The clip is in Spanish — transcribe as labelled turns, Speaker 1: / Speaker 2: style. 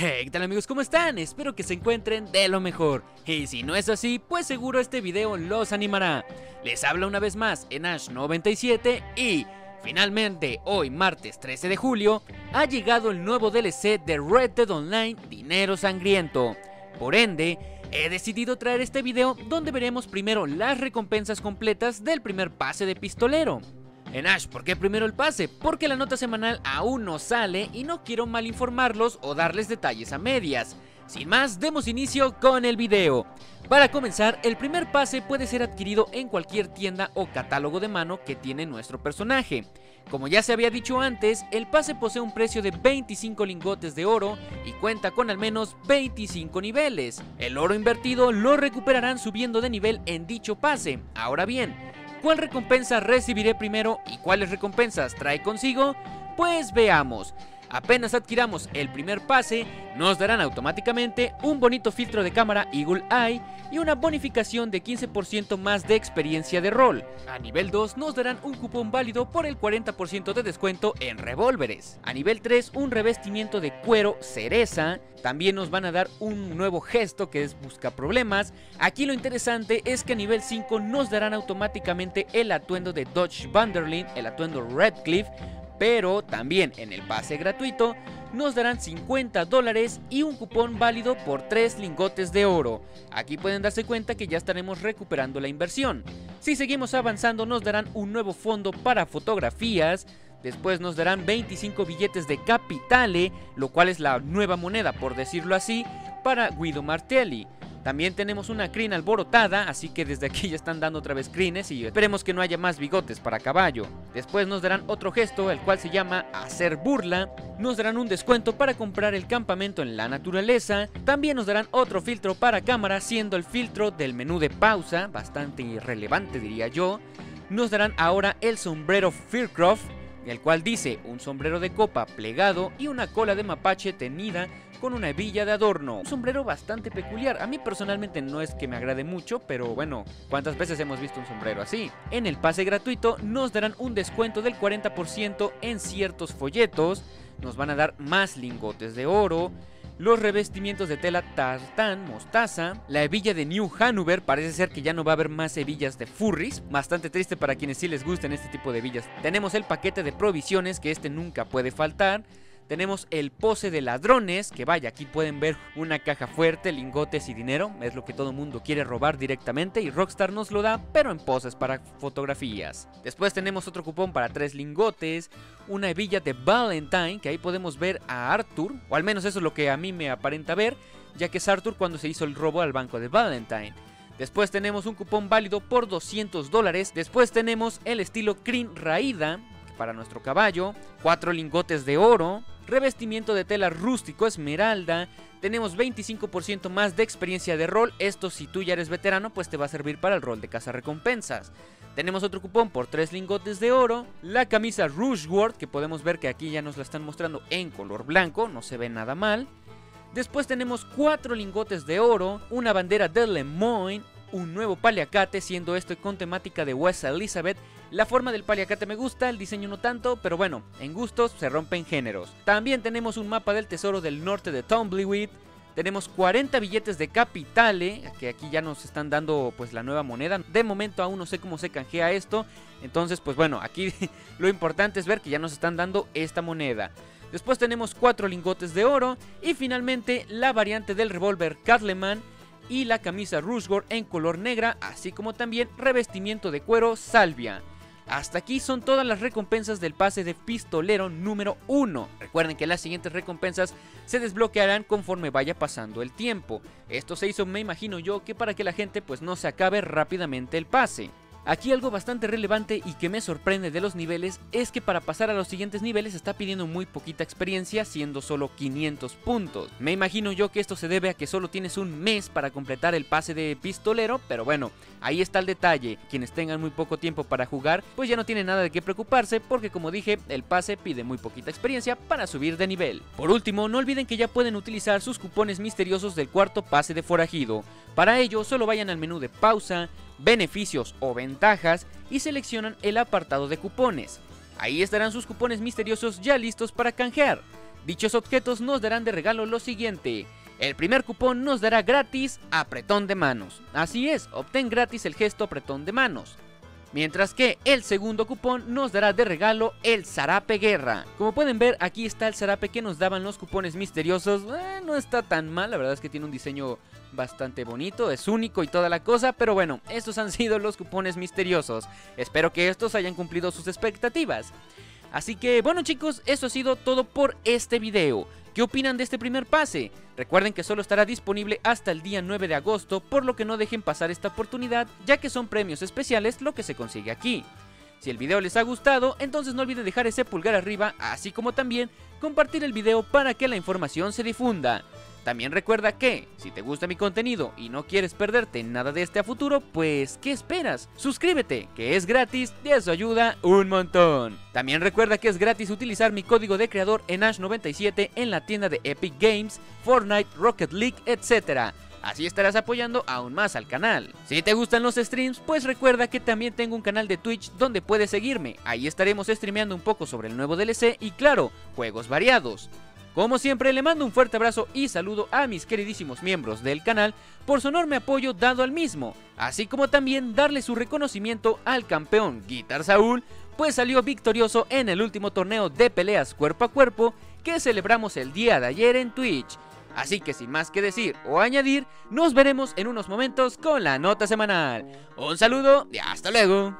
Speaker 1: Hey, ¿qué tal amigos? ¿Cómo están? Espero que se encuentren de lo mejor. Y si no es así, pues seguro este video los animará. Les habla una vez más en Ash97 y... Finalmente, hoy martes 13 de julio, ha llegado el nuevo DLC de Red Dead Online Dinero Sangriento. Por ende, he decidido traer este video donde veremos primero las recompensas completas del primer pase de pistolero. En Ash, ¿por qué primero el pase? Porque la nota semanal aún no sale y no quiero mal informarlos o darles detalles a medias. Sin más, demos inicio con el video. Para comenzar, el primer pase puede ser adquirido en cualquier tienda o catálogo de mano que tiene nuestro personaje. Como ya se había dicho antes, el pase posee un precio de 25 lingotes de oro y cuenta con al menos 25 niveles. El oro invertido lo recuperarán subiendo de nivel en dicho pase. Ahora bien, ¿Cuál recompensa recibiré primero y cuáles recompensas trae consigo? Pues veamos. Apenas adquiramos el primer pase, nos darán automáticamente un bonito filtro de cámara Eagle Eye y una bonificación de 15% más de experiencia de rol. A nivel 2 nos darán un cupón válido por el 40% de descuento en revólveres. A nivel 3 un revestimiento de cuero cereza. También nos van a dar un nuevo gesto que es busca problemas. Aquí lo interesante es que a nivel 5 nos darán automáticamente el atuendo de Dodge Vanderlyn, el atuendo Redcliffe pero también en el pase gratuito nos darán 50 dólares y un cupón válido por 3 lingotes de oro. Aquí pueden darse cuenta que ya estaremos recuperando la inversión. Si seguimos avanzando nos darán un nuevo fondo para fotografías, después nos darán 25 billetes de capitale, lo cual es la nueva moneda por decirlo así, para Guido Martelli. También tenemos una crin alborotada, así que desde aquí ya están dando otra vez crines y esperemos que no haya más bigotes para caballo. Después nos darán otro gesto, el cual se llama hacer burla. Nos darán un descuento para comprar el campamento en la naturaleza. También nos darán otro filtro para cámara, siendo el filtro del menú de pausa, bastante irrelevante diría yo. Nos darán ahora el sombrero Fearcroft, el cual dice un sombrero de copa plegado y una cola de mapache tenida con una hebilla de adorno. Un sombrero bastante peculiar. A mí personalmente no es que me agrade mucho, pero bueno, ¿cuántas veces hemos visto un sombrero así? En el pase gratuito nos darán un descuento del 40% en ciertos folletos, nos van a dar más lingotes de oro, los revestimientos de tela tartán, mostaza, la hebilla de New Hanover, parece ser que ya no va a haber más hebillas de furries, bastante triste para quienes sí les gusten este tipo de hebillas. Tenemos el paquete de provisiones, que este nunca puede faltar, tenemos el pose de ladrones, que vaya, aquí pueden ver una caja fuerte, lingotes y dinero, es lo que todo mundo quiere robar directamente y Rockstar nos lo da, pero en poses para fotografías. Después tenemos otro cupón para tres lingotes, una hebilla de Valentine, que ahí podemos ver a Arthur, o al menos eso es lo que a mí me aparenta ver, ya que es Arthur cuando se hizo el robo al banco de Valentine. Después tenemos un cupón válido por 200 dólares. Después tenemos el estilo Crin Raida para nuestro caballo. Cuatro lingotes de oro revestimiento de tela rústico esmeralda, tenemos 25% más de experiencia de rol, esto si tú ya eres veterano pues te va a servir para el rol de recompensas. Tenemos otro cupón por 3 lingotes de oro, la camisa Rushworth que podemos ver que aquí ya nos la están mostrando en color blanco, no se ve nada mal. Después tenemos 4 lingotes de oro, una bandera de Lemoyne, un nuevo paliacate, siendo esto con temática de West Elizabeth. La forma del paliacate me gusta, el diseño no tanto, pero bueno, en gustos se rompen géneros. También tenemos un mapa del tesoro del norte de Tumbleweed. Tenemos 40 billetes de capitale, que aquí ya nos están dando pues la nueva moneda. De momento aún no sé cómo se canjea esto. Entonces pues bueno, aquí lo importante es ver que ya nos están dando esta moneda. Después tenemos 4 lingotes de oro y finalmente la variante del revólver Catleman y la camisa Rusgore en color negra, así como también revestimiento de cuero Salvia. Hasta aquí son todas las recompensas del pase de pistolero número 1. Recuerden que las siguientes recompensas se desbloquearán conforme vaya pasando el tiempo. Esto se hizo, me imagino yo, que para que la gente pues no se acabe rápidamente el pase. Aquí algo bastante relevante y que me sorprende de los niveles es que para pasar a los siguientes niveles está pidiendo muy poquita experiencia siendo solo 500 puntos. Me imagino yo que esto se debe a que solo tienes un mes para completar el pase de pistolero, pero bueno, ahí está el detalle. Quienes tengan muy poco tiempo para jugar pues ya no tienen nada de qué preocuparse porque como dije el pase pide muy poquita experiencia para subir de nivel. Por último, no olviden que ya pueden utilizar sus cupones misteriosos del cuarto pase de forajido. Para ello solo vayan al menú de pausa, beneficios o ventajas y seleccionan el apartado de cupones. Ahí estarán sus cupones misteriosos ya listos para canjear. Dichos objetos nos darán de regalo lo siguiente. El primer cupón nos dará gratis apretón de manos. Así es, obtén gratis el gesto apretón de manos. Mientras que el segundo cupón nos dará de regalo el Zarape Guerra. Como pueden ver, aquí está el Zarape que nos daban los cupones misteriosos. Eh, no está tan mal, la verdad es que tiene un diseño bastante bonito, es único y toda la cosa, pero bueno, estos han sido los cupones misteriosos. Espero que estos hayan cumplido sus expectativas. Así que bueno chicos, eso ha sido todo por este video. ¿Qué opinan de este primer pase? Recuerden que solo estará disponible hasta el día 9 de agosto, por lo que no dejen pasar esta oportunidad, ya que son premios especiales lo que se consigue aquí. Si el video les ha gustado, entonces no olviden dejar ese pulgar arriba, así como también compartir el video para que la información se difunda. También recuerda que, si te gusta mi contenido y no quieres perderte nada de este a futuro, pues ¿qué esperas? Suscríbete, que es gratis y eso ayuda un montón. También recuerda que es gratis utilizar mi código de creador en Ash97 en la tienda de Epic Games, Fortnite, Rocket League, etc. Así estarás apoyando aún más al canal. Si te gustan los streams, pues recuerda que también tengo un canal de Twitch donde puedes seguirme. Ahí estaremos streameando un poco sobre el nuevo DLC y claro, juegos variados. Como siempre, le mando un fuerte abrazo y saludo a mis queridísimos miembros del canal por su enorme apoyo dado al mismo, así como también darle su reconocimiento al campeón Guitar Saúl, pues salió victorioso en el último torneo de peleas cuerpo a cuerpo que celebramos el día de ayer en Twitch. Así que sin más que decir o añadir, nos veremos en unos momentos con la nota semanal. Un saludo y hasta luego.